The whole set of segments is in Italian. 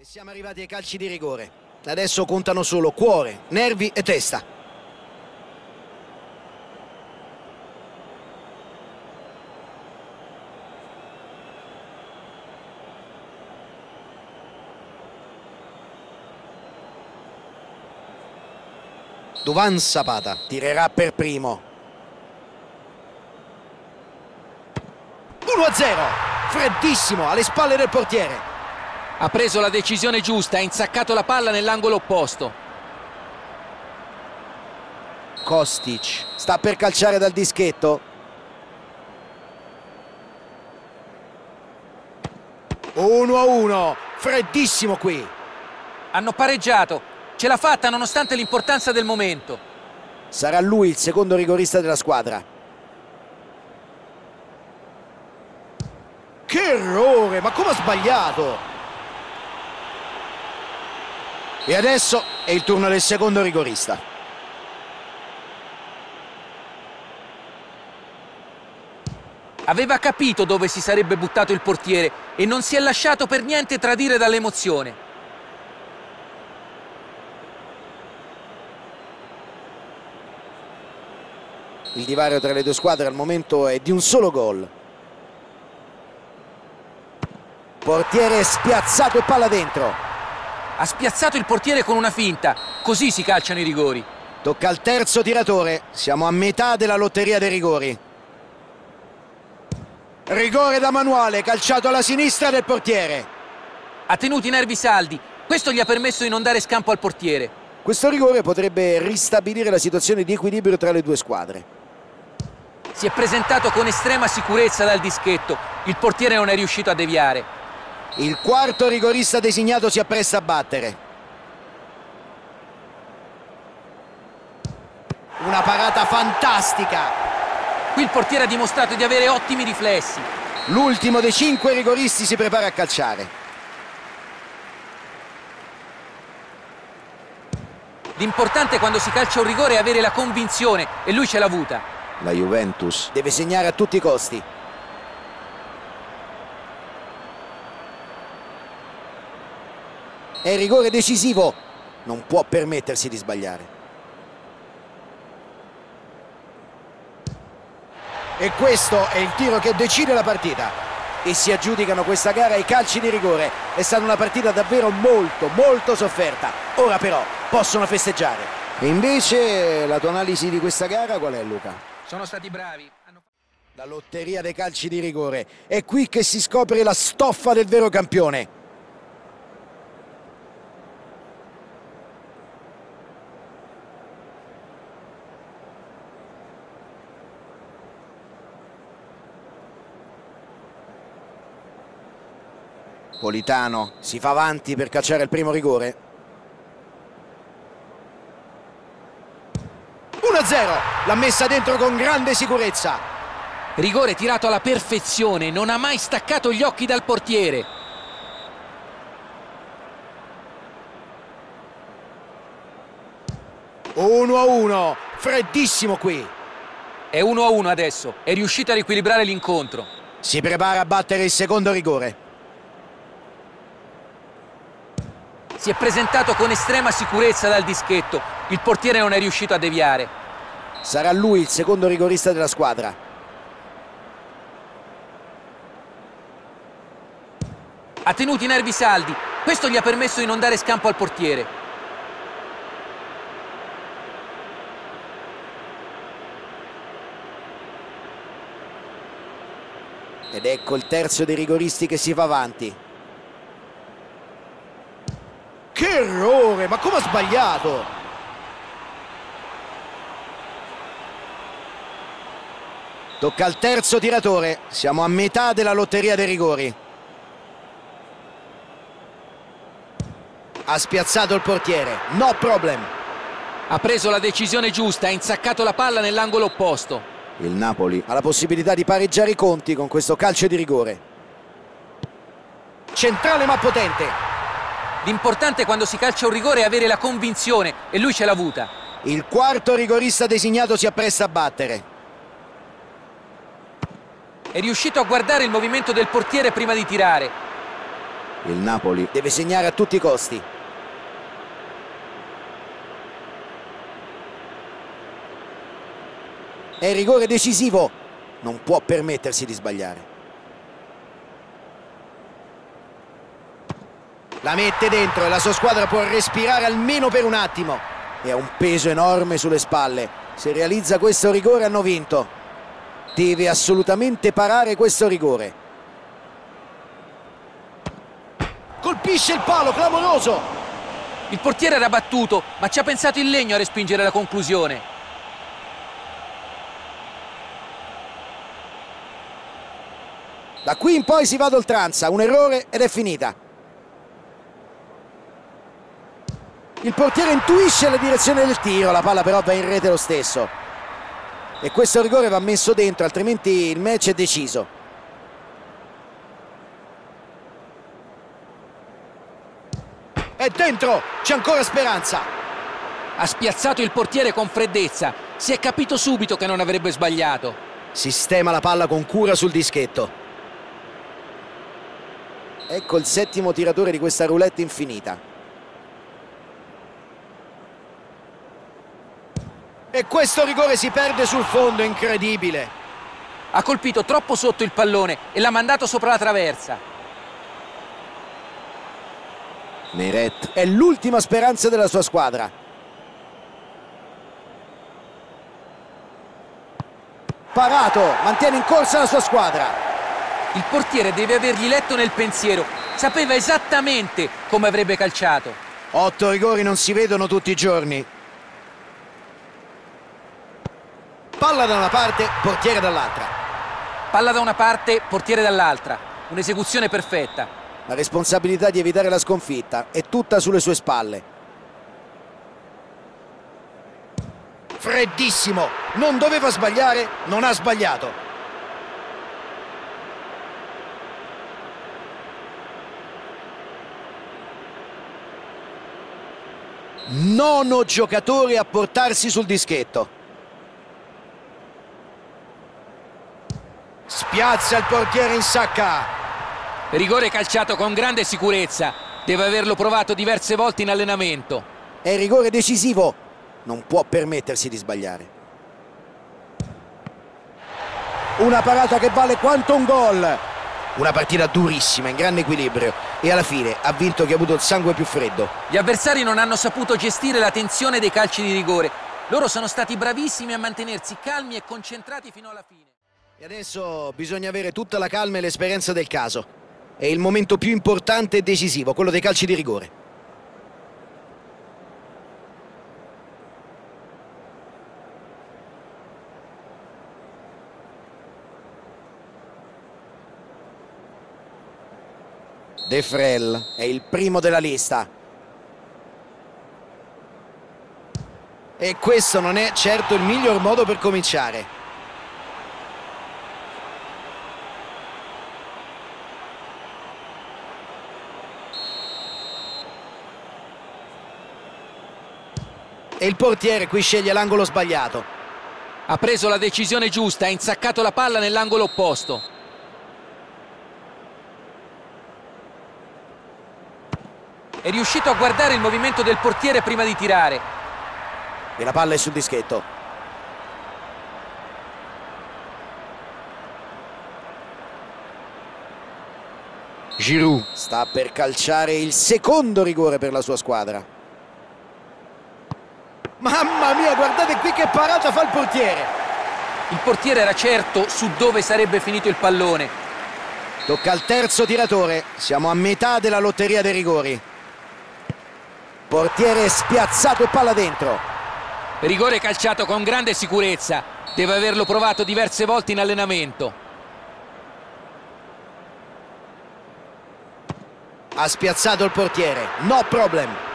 E siamo arrivati ai calci di rigore. Adesso contano solo cuore, nervi e testa. Duvan Zapata tirerà per primo. 1-0, freddissimo alle spalle del portiere. Ha preso la decisione giusta, ha insaccato la palla nell'angolo opposto. Kostic sta per calciare dal dischetto. 1-1, freddissimo qui. Hanno pareggiato, ce l'ha fatta nonostante l'importanza del momento. Sarà lui il secondo rigorista della squadra. Che errore, ma come ha sbagliato? E adesso è il turno del secondo rigorista. Aveva capito dove si sarebbe buttato il portiere e non si è lasciato per niente tradire dall'emozione. Il divario tra le due squadre al momento è di un solo gol. Portiere spiazzato e palla dentro. Ha spiazzato il portiere con una finta, così si calciano i rigori. Tocca al terzo tiratore. Siamo a metà della lotteria dei rigori. Rigore da manuale, calciato alla sinistra del portiere. Ha tenuto i nervi saldi, questo gli ha permesso di non dare scampo al portiere. Questo rigore potrebbe ristabilire la situazione di equilibrio tra le due squadre. Si è presentato con estrema sicurezza dal dischetto, il portiere non è riuscito a deviare. Il quarto rigorista designato si appresta a battere. Una parata fantastica. Qui il portiere ha dimostrato di avere ottimi riflessi. L'ultimo dei cinque rigoristi si prepara a calciare. L'importante quando si calcia un rigore è avere la convinzione e lui ce l'ha avuta. La Juventus deve segnare a tutti i costi. È rigore decisivo, non può permettersi di sbagliare. E questo è il tiro che decide la partita. E si aggiudicano questa gara ai calci di rigore. È stata una partita davvero molto, molto sofferta. Ora però possono festeggiare. E invece la tua analisi di questa gara qual è Luca? Sono stati bravi. La lotteria dei calci di rigore. È qui che si scopre la stoffa del vero campione. Politano si fa avanti per cacciare il primo rigore. 1-0, l'ha messa dentro con grande sicurezza. Rigore tirato alla perfezione, non ha mai staccato gli occhi dal portiere. Uno a uno, freddissimo qui. È 1-1 adesso, è riuscito a riequilibrare l'incontro. Si prepara a battere il secondo rigore. Si è presentato con estrema sicurezza dal dischetto, il portiere non è riuscito a deviare. Sarà lui il secondo rigorista della squadra. Ha tenuto i nervi saldi, questo gli ha permesso di non dare scampo al portiere. Ed ecco il terzo dei rigoristi che si va avanti. Che errore, ma come ha sbagliato? Tocca al terzo tiratore, siamo a metà della lotteria dei rigori. Ha spiazzato il portiere, no problem. Ha preso la decisione giusta, ha insaccato la palla nell'angolo opposto. Il Napoli ha la possibilità di pareggiare i conti con questo calcio di rigore. Centrale ma potente. L'importante quando si calcia un rigore è avere la convinzione e lui ce l'ha avuta. Il quarto rigorista designato si appresta a battere. È riuscito a guardare il movimento del portiere prima di tirare. Il Napoli deve segnare a tutti i costi. È rigore decisivo. Non può permettersi di sbagliare. La mette dentro e la sua squadra può respirare almeno per un attimo. E ha un peso enorme sulle spalle. Se realizza questo rigore hanno vinto. Deve assolutamente parare questo rigore. Colpisce il palo, clamoroso! Il portiere era battuto, ma ci ha pensato il legno a respingere la conclusione. Da qui in poi si va ad oltranza, un errore ed è finita. Il portiere intuisce la direzione del tiro, la palla però va in rete lo stesso. E questo rigore va messo dentro, altrimenti il match è deciso. È dentro, c'è ancora speranza. Ha spiazzato il portiere con freddezza. Si è capito subito che non avrebbe sbagliato. Sistema la palla con cura sul dischetto. Ecco il settimo tiratore di questa roulette infinita. E questo rigore si perde sul fondo, incredibile. Ha colpito troppo sotto il pallone e l'ha mandato sopra la traversa. Meret è l'ultima speranza della sua squadra. Parato, mantiene in corsa la sua squadra. Il portiere deve avergli letto nel pensiero. Sapeva esattamente come avrebbe calciato. Otto rigori non si vedono tutti i giorni. Palla da una parte, portiere dall'altra. Palla da una parte, portiere dall'altra. Un'esecuzione perfetta. La responsabilità di evitare la sconfitta è tutta sulle sue spalle. Freddissimo, non doveva sbagliare, non ha sbagliato. Nono giocatore a portarsi sul dischetto. Spiazza il portiere in sacca. Rigore calciato con grande sicurezza. Deve averlo provato diverse volte in allenamento. È rigore decisivo. Non può permettersi di sbagliare. Una parata che vale quanto un gol. Una partita durissima, in grande equilibrio. E alla fine ha vinto chi ha avuto il sangue più freddo. Gli avversari non hanno saputo gestire la tensione dei calci di rigore. Loro sono stati bravissimi a mantenersi calmi e concentrati fino alla fine. E adesso bisogna avere tutta la calma e l'esperienza del caso. È il momento più importante e decisivo, quello dei calci di rigore. De Frel è il primo della lista. E questo non è certo il miglior modo per cominciare. E il portiere qui sceglie l'angolo sbagliato. Ha preso la decisione giusta, ha insaccato la palla nell'angolo opposto. È riuscito a guardare il movimento del portiere prima di tirare. E la palla è sul dischetto. Giroud sta per calciare il secondo rigore per la sua squadra. Mamma mia, guardate qui che parata fa il portiere. Il portiere era certo su dove sarebbe finito il pallone. Tocca al terzo tiratore. Siamo a metà della lotteria dei rigori. Portiere spiazzato e palla dentro. Rigore calciato con grande sicurezza. Deve averlo provato diverse volte in allenamento. Ha spiazzato il portiere. No problem.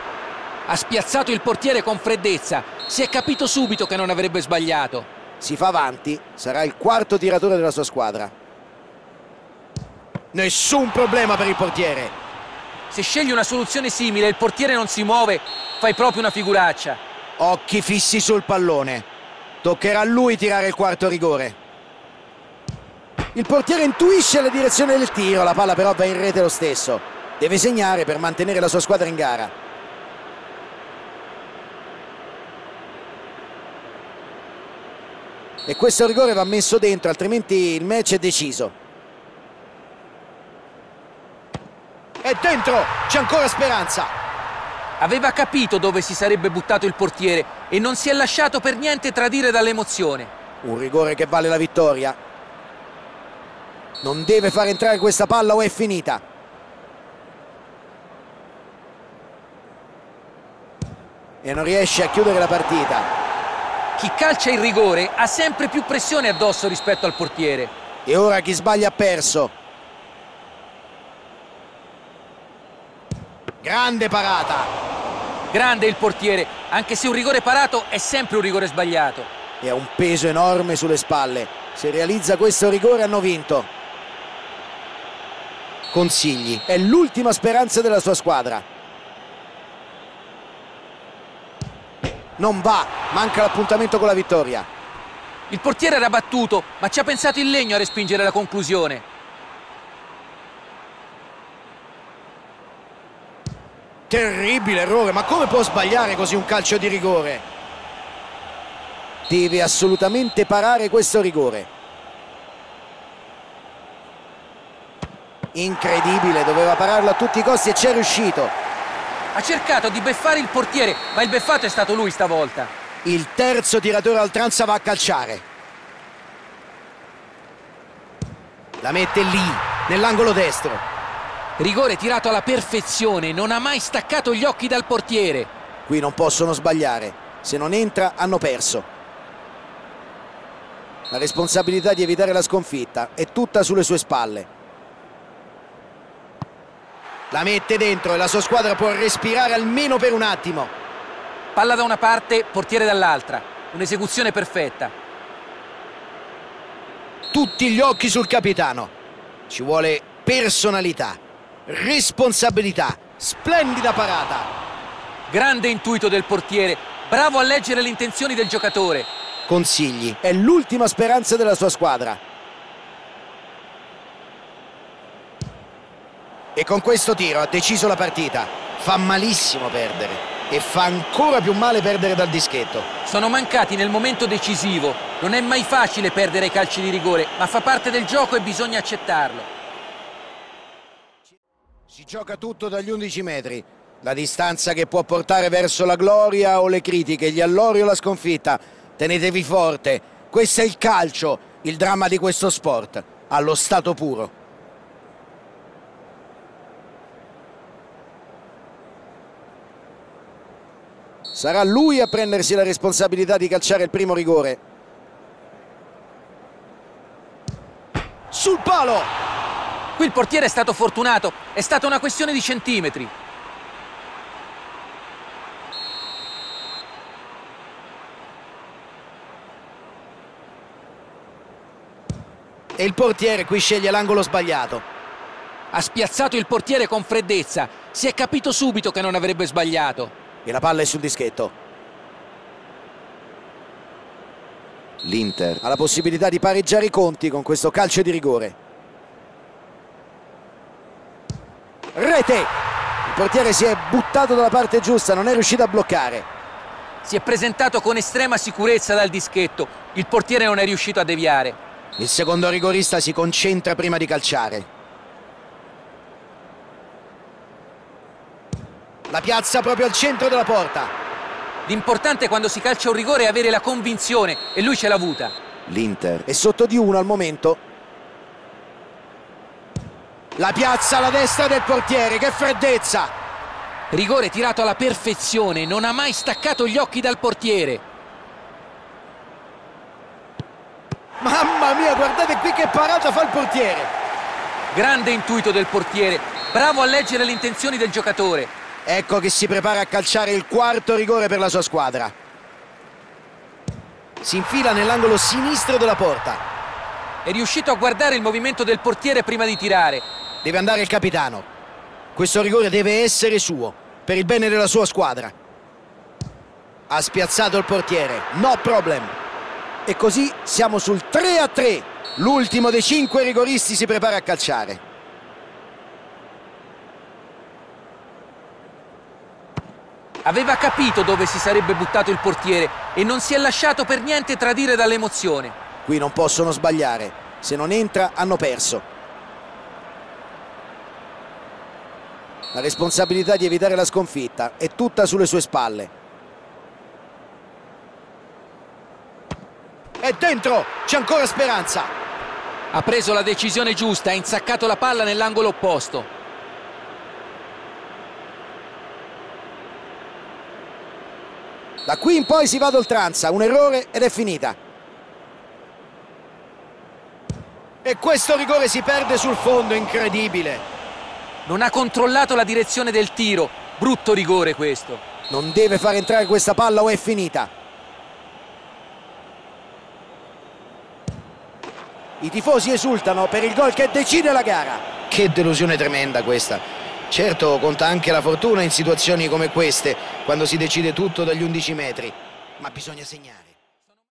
Ha spiazzato il portiere con freddezza. Si è capito subito che non avrebbe sbagliato. Si fa avanti, sarà il quarto tiratore della sua squadra. Nessun problema per il portiere. Se scegli una soluzione simile e il portiere non si muove, fai proprio una figuraccia. Occhi fissi sul pallone. Toccherà a lui tirare il quarto rigore. Il portiere intuisce la direzione del tiro, la palla però va in rete lo stesso. Deve segnare per mantenere la sua squadra in gara. E questo rigore va messo dentro, altrimenti il match è deciso. È dentro, c'è ancora speranza. Aveva capito dove si sarebbe buttato il portiere e non si è lasciato per niente tradire dall'emozione. Un rigore che vale la vittoria. Non deve far entrare questa palla o è finita. E non riesce a chiudere la partita. Chi calcia il rigore ha sempre più pressione addosso rispetto al portiere. E ora chi sbaglia ha perso. Grande parata. Grande il portiere, anche se un rigore parato è sempre un rigore sbagliato. E ha un peso enorme sulle spalle. Se realizza questo rigore hanno vinto. Consigli, è l'ultima speranza della sua squadra. Non va, manca l'appuntamento con la vittoria. Il portiere era battuto, ma ci ha pensato il legno a respingere la conclusione. Terribile errore, ma come può sbagliare così un calcio di rigore? Deve assolutamente parare questo rigore. Incredibile, doveva pararlo a tutti i costi e ci è riuscito. Ha cercato di beffare il portiere, ma il beffato è stato lui stavolta. Il terzo tiratore oltranza va a calciare. La mette lì, nell'angolo destro. Rigore tirato alla perfezione, non ha mai staccato gli occhi dal portiere. Qui non possono sbagliare, se non entra hanno perso. La responsabilità di evitare la sconfitta è tutta sulle sue spalle. La mette dentro e la sua squadra può respirare almeno per un attimo. Palla da una parte, portiere dall'altra. Un'esecuzione perfetta. Tutti gli occhi sul capitano. Ci vuole personalità responsabilità, splendida parata. Grande intuito del portiere, bravo a leggere le intenzioni del giocatore. Consigli, è l'ultima speranza della sua squadra. E con questo tiro ha deciso la partita. Fa malissimo perdere e fa ancora più male perdere dal dischetto. Sono mancati nel momento decisivo. Non è mai facile perdere i calci di rigore, ma fa parte del gioco e bisogna accettarlo. Si gioca tutto dagli 11 metri. La distanza che può portare verso la gloria o le critiche, gli allori o la sconfitta. Tenetevi forte. Questo è il calcio, il dramma di questo sport, allo stato puro. Sarà lui a prendersi la responsabilità di calciare il primo rigore. Sul palo! Qui il portiere è stato fortunato, è stata una questione di centimetri. E il portiere qui sceglie l'angolo sbagliato. Ha spiazzato il portiere con freddezza. Si è capito subito che non avrebbe sbagliato. E la palla è sul dischetto. L'Inter. Ha la possibilità di pareggiare i conti con questo calcio di rigore. rete! Il portiere si è buttato dalla parte giusta non è riuscito a bloccare. Si è presentato con estrema sicurezza dal dischetto. Il portiere non è riuscito a deviare. Il secondo rigorista si concentra prima di calciare la piazza proprio al centro della porta l'importante quando si calcia un rigore è avere la convinzione e lui ce l'ha avuta l'Inter è sotto di uno al momento la piazza alla destra del portiere, che freddezza! Rigore tirato alla perfezione, non ha mai staccato gli occhi dal portiere. Mamma mia, guardate qui che parata fa il portiere! Grande intuito del portiere, bravo a leggere le intenzioni del giocatore. Ecco che si prepara a calciare il quarto rigore per la sua squadra. Si infila nell'angolo sinistro della porta. È riuscito a guardare il movimento del portiere prima di tirare deve andare il capitano. Questo rigore deve essere suo, per il bene della sua squadra. Ha spiazzato il portiere, no problem. E così siamo sul 3 a 3. L'ultimo dei cinque rigoristi si prepara a calciare. Aveva capito dove si sarebbe buttato il portiere e non si è lasciato per niente tradire dall'emozione. Qui non possono sbagliare. Se non entra, hanno perso. La responsabilità di evitare la sconfitta è tutta sulle sue spalle. È dentro! C'è ancora speranza! Ha preso la decisione giusta, ha insaccato la palla nell'angolo opposto. Da qui in poi si va ad oltranza, un errore ed è finita. E questo rigore si perde sul fondo, incredibile. Non ha controllato la direzione del tiro, brutto rigore questo. Non deve far entrare questa palla o è finita. I tifosi esultano per il gol che decide la gara. Che delusione tremenda questa. Certo, conta anche la fortuna in situazioni come queste, quando si decide tutto dagli 11 metri, ma bisogna segnare.